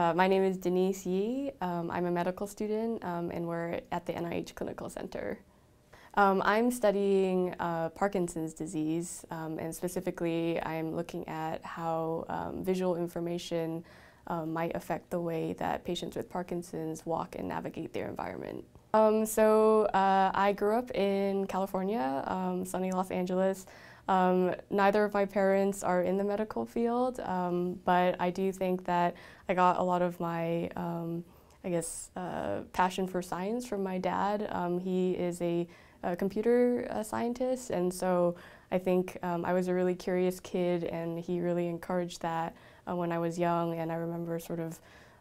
Uh, my name is Denise Ye. Um, I'm a medical student um, and we're at the NIH Clinical Center. Um, I'm studying uh, Parkinson's disease um, and specifically I'm looking at how um, visual information um, might affect the way that patients with Parkinson's walk and navigate their environment. so uh, I grew up in California, sunny Los Angeles. Um, neither of my parents are in the medical field, um, but I do think that I got a lot of my, um, I guess, uh, passion for science from my dad. Um, he is a, a computer uh, scientist, and so I think um, I was a really curious kid, and he really encouraged that uh, when I was young, and I remember sort of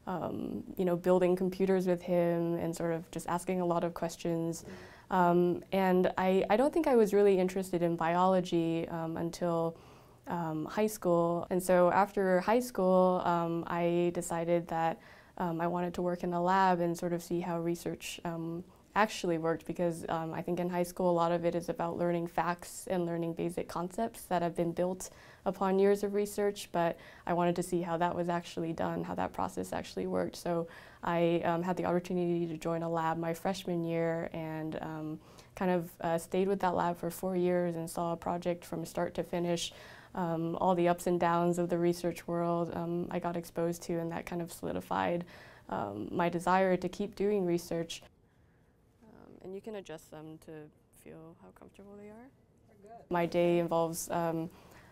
um, you know, building computers with him and sort of just asking a lot of questions. Um, and I, I don't think I was really interested in biology um, until um, high school. And so after high school, um, I decided that I wanted to work in a lab and sort of see how research actually worked because um, I think in high school a lot of it is about learning facts and learning basic concepts that have been built upon years of research, but I wanted to see how that was actually done, how that process actually worked. So I um, had the opportunity to join a lab my freshman year and um, kind of uh, stayed with that lab for four years and saw a project from start to finish. Um, all the ups and downs of the research world um, I got exposed to and that kind of solidified um, my desire to keep doing research and you can adjust them to feel how comfortable they are. My day involves um,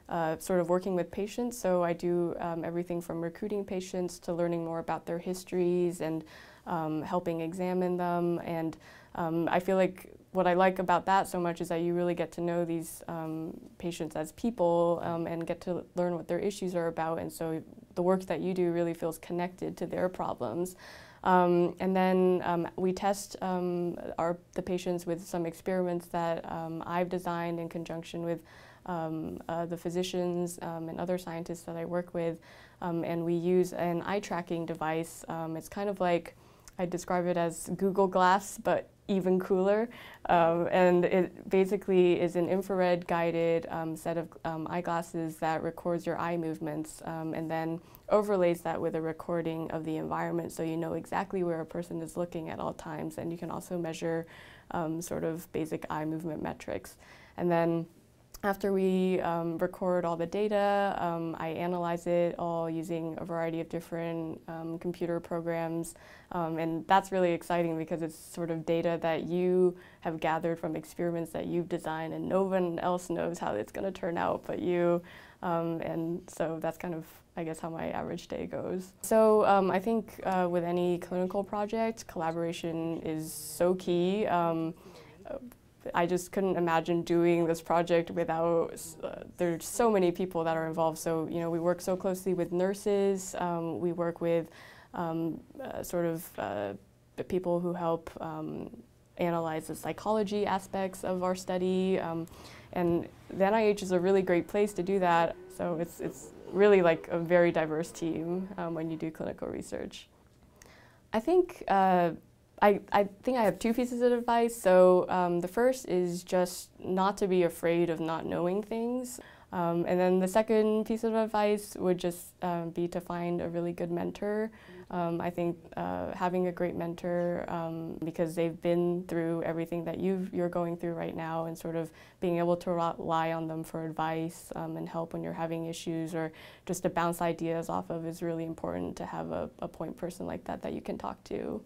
uh, sort of working with patients, so I do um, everything from recruiting patients to learning more about their histories and um, helping examine them. And um, I feel like what I like about that so much is that you really get to know these um, patients as people um, and get to learn what their issues are about. And so the work that you do really feels connected to their problems. Um, and then um, we test um, our, the patients with some experiments that um, I've designed in conjunction with um, uh, the physicians um, and other scientists that I work with. and we use an eye tracking device. it's kind of like, I describe it as Google Glass, but even cooler. Um, and it basically is an infrared guided um, set of um, eyeglasses that records your eye movements um, and then overlays that with a recording of the environment so you know exactly where a person is looking at all times. And you can also measure um, sort of basic eye movement metrics. And then after we um, record all the data, um, I analyze it all using a variety of different um, computer programs. Um, and that's really exciting because it's sort of data that you have gathered from experiments that you've designed and no one else knows how it's going to turn out but you. Um, and so that's kind of, I guess, how my average day goes. So um, I think uh, with any clinical project, collaboration is so key. I just couldn't imagine doing this project without, uh, there's so many people that are involved. So, you know, we work so closely with nurses, um, we work with um, uh, sort of uh, people who help um, analyze the psychology aspects of our study. Um, and the NIH is a really great place to do that. So it's, it's really like a very diverse team um, when you do clinical research. I think uh, I, I think I have two pieces of advice. So um, the first is just not to be afraid of not knowing things. Um, and then the second piece of advice would just um, be to find a really good mentor. Um, I think uh, having a great mentor um, because they've been through everything that you are going through right now and sort of being able to rely on them for advice um, and help when you're having issues or just to bounce ideas off of is really important to have a, a point person like that that you can talk to.